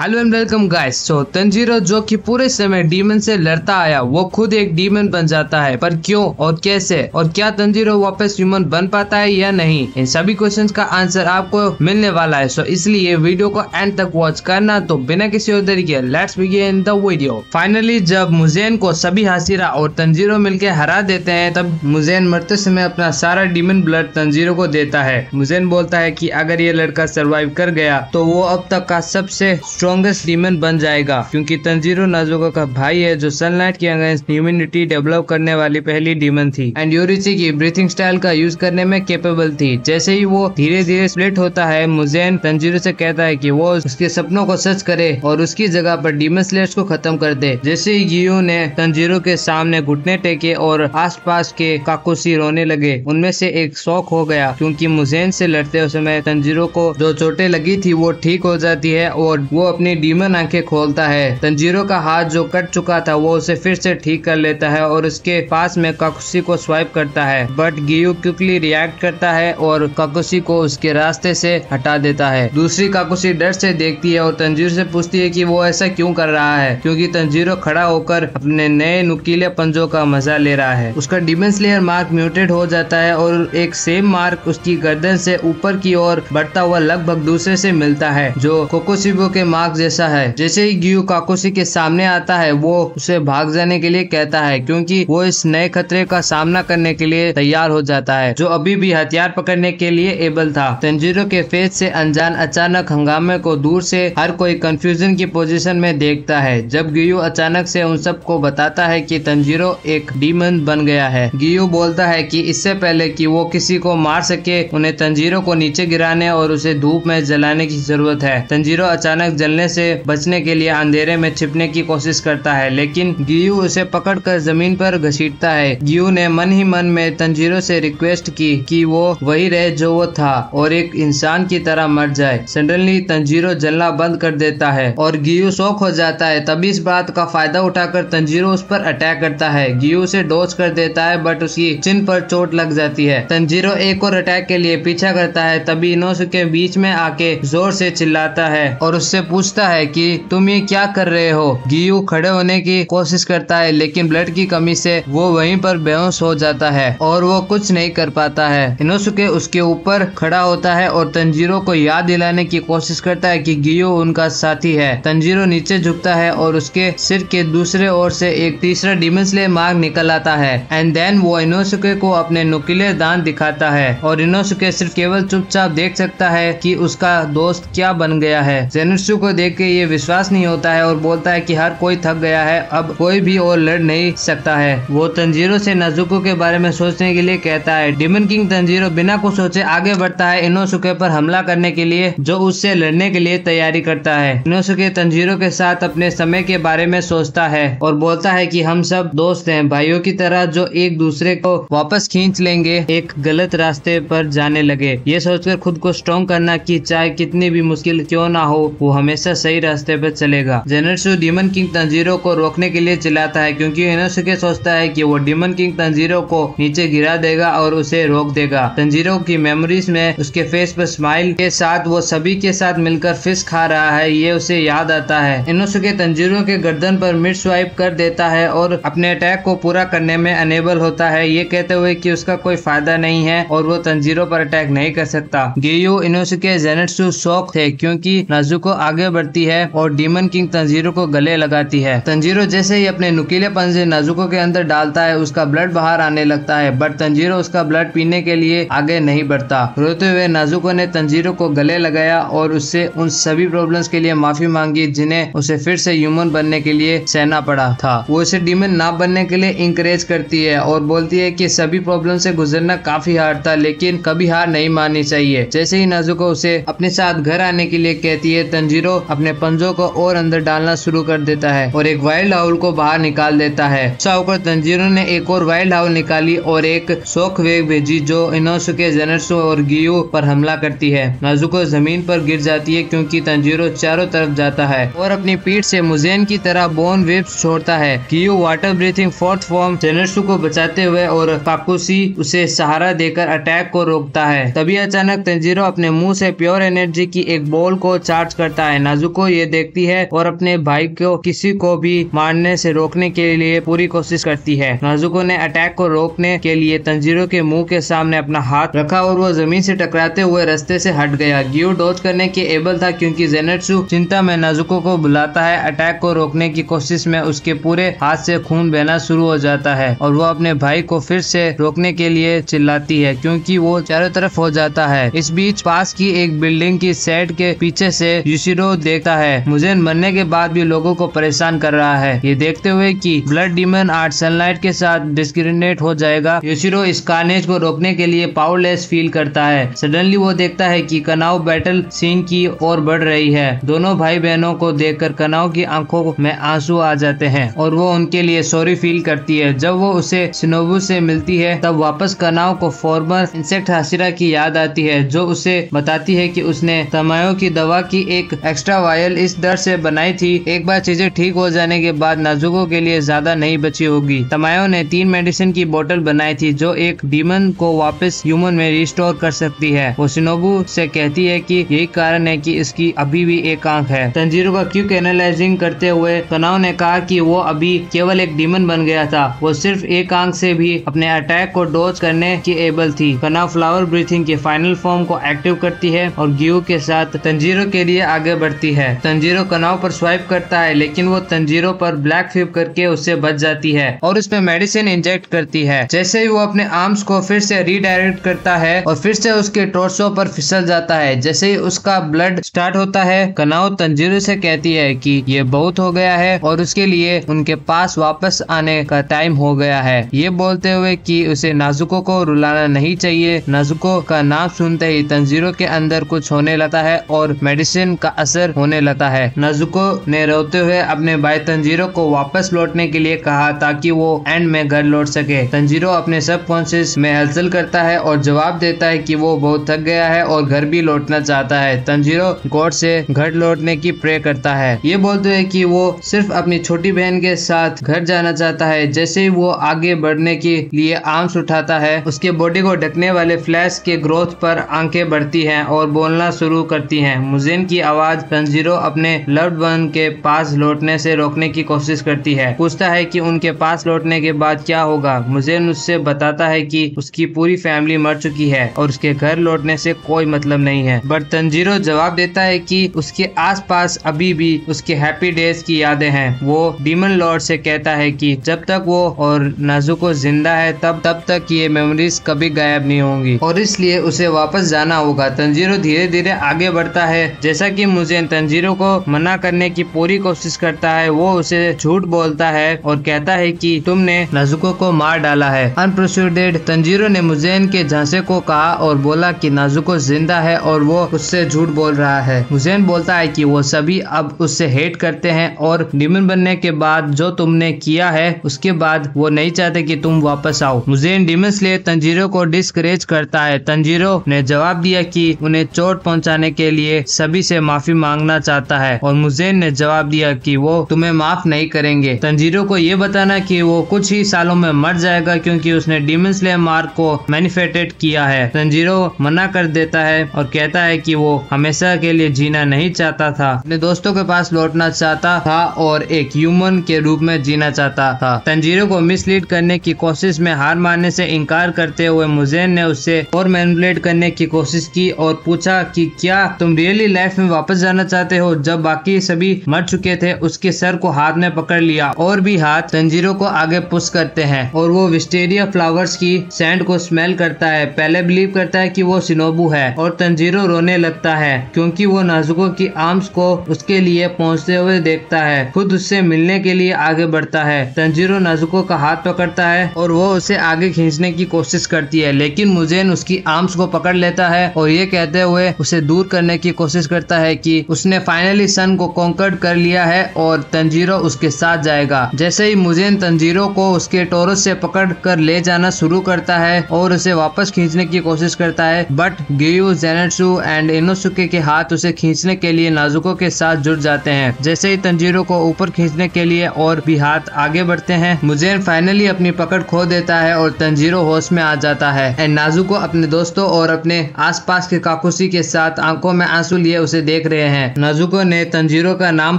Hello and welcome guys so Tanjiro जो कि पूरे समय डीमन से लड़ता आया, वो खुद एक डीमन बन जाता है। पर क्यों और कैसे? और क्या तंजीरो वापस ह्यूमन बन पाता है या नहीं? इन सभी क्वेश्चंस का आंसर आपको मिलने वाला है। सो इसलिए वीडियो को एंड तक वॉच करना। तो बिना किसी और तरीके let's begin the video finally जब मुजैन को सभी हासिरा और तंजीरो मिलकर हरा देते हैं, तब मुजैन मरते समय अपना सारा डीमन ब्लड तंजीरो को देता है। मुजैन बोलता है की, अगर ये लड़का सर्वाइव कर गया तो वो अब तक का सबसे स्ट्रॉन्गेस्ट डीमन बन जाएगा, क्योंकि तंजीरो नाजुका का भाई है जो सनलाइट के अगेंस्ट इम्यूनिटी डेवलप करने वाली पहली डीमन थी। एंड यूरिची की ब्रीथिंग स्टाइल का यूज़ करने में केपेबल थी। जैसे ही वो धीरे धीरे स्प्लिट होता है मुजैन तंजीरो से कहता है कि वो उसके सपनों को सच करे और उसकी जगह पर डीमन स्लेट्स को खत्म कर दे। जैसे ही गियो ने तंजीरो के सामने घुटने टेके और आसपास के काकुसी रोने लगे, उनमें से एक शौक हो गया, क्योंकि मुजैन से लड़ते समय तंजीरो को जो चोटें लगी थी, वो ठीक हो जाती है और वो अपनी डीमन आँखें खोलता है। तंजीरो का हाथ जो कट चुका था, वो उसे फिर से ठीक कर लेता है और उसके पास में काकुसी को स्वाइप करता है। बट गियू क्विकली रिएक्ट करता है और काकुसी को उसके रास्ते से हटा देता है। दूसरी काकुसी डर से देखती है और तंजीरो से पूछती है कि वो ऐसा क्यों कर रहा है, क्योंकि तंजीरो खड़ा होकर अपने नए नुकीले पंजों का मज़ा ले रहा है। उसका डिमेंस लेयर मार्क म्यूटेड हो जाता है और एक सेम मार्क उसकी गर्दन से ऊपर की ओर बढ़ता हुआ लगभग दूसरे से मिलता है, जो कोकोसिबो के मार्क जैसा है। जैसे ही गियू काकोसी के सामने आता है, वो उसे भाग जाने के लिए कहता है, क्योंकि वो इस नए खतरे का सामना करने के लिए तैयार हो जाता है, जो अभी भी हथियार पकड़ने के लिए एबल था। तंजीरों के फेस से अनजान अचानक हंगामे को दूर से हर कोई कंफ्यूजन की पोजीशन में देखता है। जब गियू अचानक से उन सबको बताता है कि तंजीरो एक डीमन बन गया है, गियू बोलता है कि इससे पहले कि वो किसी को मार सके, उन्हें तंजीरों को नीचे गिराने और उसे धूप में जलाने की ज़रूरत है। तंजीरों अचानक जलने से बचने के लिए अंधेरे में छिपने की कोशिश करता है, लेकिन गियू उसे पकड़कर ज़मीन पर घसीटता है। गियू ने मन ही मन में तंजीरो से रिक्वेस्ट की कि वो वही रहे जो वो था, और एक इंसान की तरह मर जाए। सडनली तंजीरो जलना बंद कर देता है, और गियू शौक हो जाता है। तभी इस बात का फ़ायदा उठाकर तंजीरो उस पर अटैक करता है। गियू उसे डोज कर देता है बट उसकी चिन पर चोट लग जाती है। तंजीरो एक और अटैक के लिए पीछा करता है, तभी इनोसु के बीच में आके ज़ोर से चिल्लाता है, और उससे पूछता है कि तुम ये क्या कर रहे हो? गियू खड़े होने की कोशिश करता है, लेकिन ब्लड की कमी से वो वहीं पर बेहोश हो जाता है और वो कुछ नहीं कर पाता है। इनोसुके उसके ऊपर खड़ा होता है और तंजीरो को याद दिलाने की कोशिश करता है कि गियो उनका साथी है। तंजीरो नीचे झुकता है और उसके सिर के दूसरे ओर से एक तीसरा डिमेंसले मार्ग निकल आता है। एंड देन वो इनोसुके को अपने नुकीले दांत दिखाता है और इनोसुके सिर्फ़ केवल चुपचाप देख सकता है कि उसका दोस्त क्या बन गया है। जेनुसु को देख के ये विश्वास नहीं होता है और बोलता है कि हर कोई थक गया है, अब कोई भी और लड़ नहीं सकता है। वो तंजीरो से नजुको के बारे में सोचने के लिए कहता है, डिमन किंग तंजीरो बिना कुछ सोचे आगे बढ़ता है इनोसुके पर हमला करने के लिए, जो उससे लड़ने के लिए तैयारी करता है। इनोसुके तंजीरो के साथ अपने समय के बारे में सोचता है और बोलता है की हम सब दोस्त है, भाइयों की तरह जो एक दूसरे को वापस खींच लेंगे, एक गलत रास्ते पर जाने लगे। ये सोचकर खुद को स्ट्रॉन्ग करना की चाहे कितनी भी मुश्किल क्यों ना हो, वो हमेशा सही रास्ते पर चलेगा। जेनरसु डीमन किंग तंजीरो को रोकने के लिए चिल्लाता है, क्योंकि इनोसुके सोचता है कि वो डीमन किंग तंजीरो को नीचे गिरा देगा और उसे रोक देगा। तंजीरो की मेमोरीज में उसके फेस पर स्माइल के साथ वो सभी के साथ मिलकर फ़िश खा रहा है, ये उसे याद आता है। इनोसुके तंजीरो के गर्दन पर मिड स्वाइप कर देता है और अपने अटैक को पूरा करने में अनेबल होता है। ये कहते हुए कि उसका कोई फ़ायदा नहीं है और वो तंजीरो पर अटैक नहीं कर सकता। गेयो इनोसुके जेनेट्सु शौक थे, क्योंकि नाजुको आगे बढ़ती है और डीमन किंग तंजीरों को गले लगाती है। तंजीरों जैसे ही अपने नुकीले पंजे नाजुको के अंदर डालता है, उसका ब्लड बाहर आने लगता है बट तंजीरों उसका ब्लड पीने के लिए आगे नहीं बढ़ता। रोते हुए नाजुको ने तंजीरों को गले लगाया और उससे उन सभी प्रॉब्लम्स के लिए माफ़ी मांगी, जिन्हें उसे फिर से ह्यूमन बनने के लिए सहना पड़ा था। वो उसे डीमन ना बनने के लिए इंकरेज करती है और बोलती है कि सभी प्रॉब्लम से गुजरना काफ़ी हार्ड था, लेकिन कभी हार नहीं माननी चाहिए। जैसे ही नाजुको उसे अपने साथ घर आने के लिए कहती है, तंजीरो अपने पंजों को और अंदर डालना शुरू कर देता है और एक वाइल्ड हाउल को बाहर निकाल देता है। होकर तंजीरो ने एक और वाइल्ड हाउल निकाली और एक शोक वेग भेजी जो इनोसुके जेनरसो और गियो पर हमला करती है। नाजुको ज़मीन पर गिर जाती है क्योंकि तंजीरो चारों तरफ़ जाता है और अपनी पीठ से मुजेन की तरह बोन वेब्स छोड़ता है। Giyu water breathing fourth form Zenitsu को बचाते हुए और काकुसी उसे सहारा देकर अटैक को रोकता है। तभी अचानक तंजीरो अपने मुँह से प्योर एनर्जी की एक बॉल को चार्ज करता है। नाजुको ये देखती है और अपने भाई को किसी को भी मारने से रोकने के लिए पूरी कोशिश करती है। नाजुको ने अटैक को रोकने के लिए तंजीरों के मुँह के सामने अपना हाथ रखा और वो ज़मीन से टकराते हुए रास्ते से हट गया। गियो डोज करने के एबल था क्योंकि जेनेट्सु चिंता में नाजुको को बुलाता है। अटैक को रोकने की कोशिश में उसके पूरे हाथ से खून बहना शुरू हो जाता है और वो अपने भाई को फिर से रोकने के लिए चिल्लाती है क्योंकि वो चारों तरफ़ हो जाता है। इस बीच पास की एक बिल्डिंग की सेट के पीछे से युशिरो देखता है। मुझे मरने के बाद भी लोगों को परेशान कर रहा है। ये देखते हुए कि ब्लड डिमन आर्ट सनलाइट के साथ डिस्क्रिमिनेट हो जाएगा। युशिरो इस कार्नेज को रोकने के लिए पावरलेस फील करता है। सडनली वो देखता है कि कनाव बैटल सीन की ओर बढ़ रही है। दोनों भाई बहनों को देखकर कनाव की आँखों में आँसू आ जाते हैं और वो उनके लिए सॉरी फील करती है। जब वो उसे सिनोबू से मिलती है, तब वापस कनाव को फॉर्मर इंसेक्ट हासिरा की याद आती है, जो उसे बताती है कि उसने तमायो की दवा की एक एक्स्ट्रा वायल इस दर से बनाई थी। एक बार चीज़ें ठीक हो जाने के बाद नाजुकों के लिए ज़्यादा नहीं बची होगी। तमायो ने तीन मेडिसिन की बोतल बनाई थी, जो एक डीमन को वापस ह्यूमन में रिस्टोर कर सकती है। वो सिनोबू से कहती है कि यही कारण है कि इसकी अभी भी एक आँख है। तंजीरो का क्यूक एनालाइजिंग करते हुए तनाव ने कहा कि वो अभी केवल एक डीमन बन गया था। वो सिर्फ़ एक आँख से भी अपने अटैक को डोज करने की एबल थी। कनाव फ्लावर ब्रीथिंग के फाइनल फॉर्म को एक्टिव करती है और ग्यू के साथ तंजीरो के लिए आगे बढ़ती है। तंजीरो कनाव पर स्वाइप करता है, लेकिन वो तंजीरों पर ब्लैक फ्लिप करके उससे बच जाती है और उसमें मेडिसिन इंजेक्ट करती है। जैसे ही वो अपने आर्म्स को फिर से रीडायरेक्ट करता है और फिर से उसके टोर्सो पर फिसल जाता है, जैसे ही उसका ब्लड स्टार्ट होता है, कनाव तंजीरो से कहती है कि ये बहुत हो गया है और उसके लिए उनके पास वापस आने का टाइम हो गया है। ये बोलते हुए कि उसे नाजुको को रुलाना नहीं चाहिए। नाजुको का नाम सुनते ही तंजीरों के अंदर कुछ होने लगता है और मेडिसिन का असर होने लगता है। नाजुको ने रोते हुए अपने भाई तंजीरो को वापस लौटने के लिए कहा ताकि वो एंड में घर लौट सके। तंजीरो अपने सब कॉन्शियस में हलचल करता है और जवाब देता है कि वो बहुत थक गया है और घर भी लौटना चाहता है। तंजीरो गॉड से घर लौटने की प्रे करता है। ये बोलते हुए कि वो सिर्फ़ अपनी छोटी बहन के साथ घर जाना चाहता है। जैसे ही वो आगे बढ़ने के लिए आर्म्स उठाता है, उसके बॉडी को ढकने वाले फ्लैश के ग्रोथ पर आँखें बढ़ती हैं और बोलना शुरू करती हैं। मुजेन की आवाज़ तंजीरो अपने लव्ड वन के पास लौटने से रोकने की कोशिश करती है। पूछता है कि उनके पास लौटने के बाद क्या होगा? मुजिन उससे बताता है कि उसकी पूरी फैमिली मर चुकी है और उसके घर लौटने से कोई मतलब नहीं है। बट तंजीरो जवाब देता है कि उसके आसपास अभी भी उसके हैप्पी डेज़ की यादें हैं। वो डीमन लॉर्ड से कहता है कि जब तक वो और नाजुको ज़िंदा है, तब तब तक ये मेमोरीज कभी गायब नहीं होंगी। और इसलिए उसे वापस जाना होगा। तंजीरो धीरे धीरे आगे बढ़ता है। जैसा कि मुझे तंजीरो को मना करने की पूरी कोशिश करता है, वो उसे झूठ बोलता है और कहता है कि तुमने नाजुको को मार डाला है। अनप्रोसीडेड तंजीरो ने मुजैन के झांसे को कहा और बोला कि नाजुको ज़िंदा है और वो उससे झूठ बोल रहा है। मुजैन बोलता है कि वो सभी अब उससे हेट करते हैं और डिमन बनने के बाद जो तुमने किया है, उसके बाद वो नहीं चाहते कि तुम वापस आओ। मुजैन डिमन स्लेयर तंजीरो को डिस्करेज करता है। तंजीरो ने जवाब दिया कि उन्हें चोट पहुँचाने के लिए सभी से माफ़ी मांगना चाहता है और मुजैन ने जवाब दिया कि वो तुम्हें माफ़ नहीं करेंगे। तंजीरो को ये बताना कि वो कुछ ही सालों में मर जाएगा क्योंकि उसने डिमन स्लेयर मार्क को मैनिफेटेड किया है। तंजीरो मना कर देता है और कहता है कि वो हमेशा के लिए जीना नहीं चाहता था। अपने दोस्तों के पास लौटना चाहता था और एक ह्यूमन के रूप में जीना चाहता था। तंजीरो को मिसलीड करने की कोशिश में हार मानने से इनकार करते हुए मुजैन ने उससे और मैनिपुलेट करने की कोशिश की और पूछा कि क्या तुम रियली लाइफ में वापस जाना चाहते हो? जब बाकी सभी मर चुके थे, उसके सर को हाथ में पकड़ लिया। और भी हाथ तंजीरों को आगे पुश करते हैं। और वो विस्टेरिया फ्लावर्स की सैंड को स्मेल करता है। पहले बिलीव करता है कि वो सिनोबू है। और तंजीरो रोने लगता है, क्योंकि वो नाजुको की आर्म्स को उसके लिए पहुँचते हुए देखता है। खुद उससे मिलने के लिए आगे बढ़ता है। तंजीरो नाजुको का हाथ पकड़ता है और वो उसे आगे खींचने की कोशिश करती है। लेकिन मुजेन उसकी आर्म्स को पकड़ लेता है और ये कहते हुए उसे दूर करने की कोशिश करता है कि उसने फाइनली सन को कॉन्कर्ड कर लिया है और तंजीरो उसके साथ जाएगा। जैसे ही मुजेन तंजीरो को उसके टोरस से पकड़ कर ले जाना शुरू करता है और उसे वापस खींचने की कोशिश करता है but Giyu Zenitsu and Inosuke के हाथ उसे खींचने के लिए नाजुको के साथ जुड़ जाते हैं। जैसे ही तंजीरो को ऊपर खींचने के लिए और भी हाथ आगे बढ़ते हैं मुजेन फाइनली अपनी पकड़ खो देता है और तंजीरो होश में आ जाता है। एंड नाजुको अपने दोस्तों और अपने आसपास के काकुसी के साथ आँखों में आँसू लिए उसे देख रहे हैं। हैं। नाजुको ने तंजीरों का नाम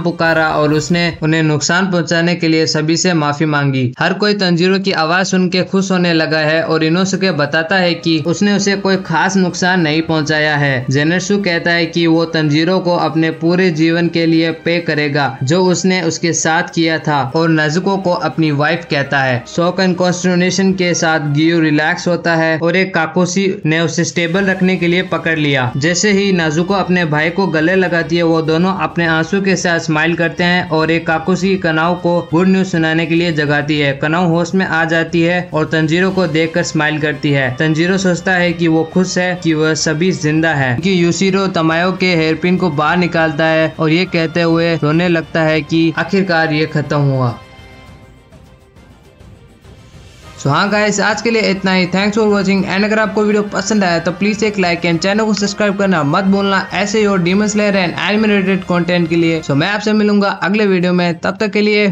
पुकारा और उसने उन्हें नुकसान पहुँचाने के लिए सभी से माफ़ी मांगी। हर कोई तंजीरों की आवाज़ सुन के खुश होने लगा है और इनोसुके बताता है कि उसने उसे कोई खास नुकसान नहीं पहुँचाया है। जेनेसु कहता है कि वो तंजीरों को अपने पूरे जीवन के लिए पे करेगा, जो उसने उसके साथ किया था और नजुको को अपनी वाइफ कहता है। शोक एंड कॉन्स्टिनेशन के साथ गियो रिलैक्स होता है और एक काकोसी ने उसे स्टेबल रखने के लिए पकड़ लिया। जैसे ही नाजुको अपने भाई को गले लगाती है, वो दोनों अपने आँसू के साथ स्माइल करते हैं और एक काकुशी कनाव को गुड न्यूज़ सुनाने के लिए जगाती है। कनाव होश में आ जाती है और तंजीरो को देख कर स्माइल करती है। तंजीरो सोचता है की वो खुश है की वह सभी ज़िंदा है। की यूसीरो तमायो के हेयरपिन को बाहर निकालता है और ये कहते हुए रोने लगता है की आखिरकार ये खत्म हुआ। सो हाँ गाइस आज के लिए इतना ही. थैंक्स फॉर वॉचिंग एंड अगर आपको वीडियो पसंद आया तो प्लीज़ एक लाइक एंड चैनल को सब्सक्राइब करना मत भूलना. ऐसे ही और demon slayer and animated content के लिए. सो मैं आपसे मिलूँगा अगले वीडियो में. तब तक के लिए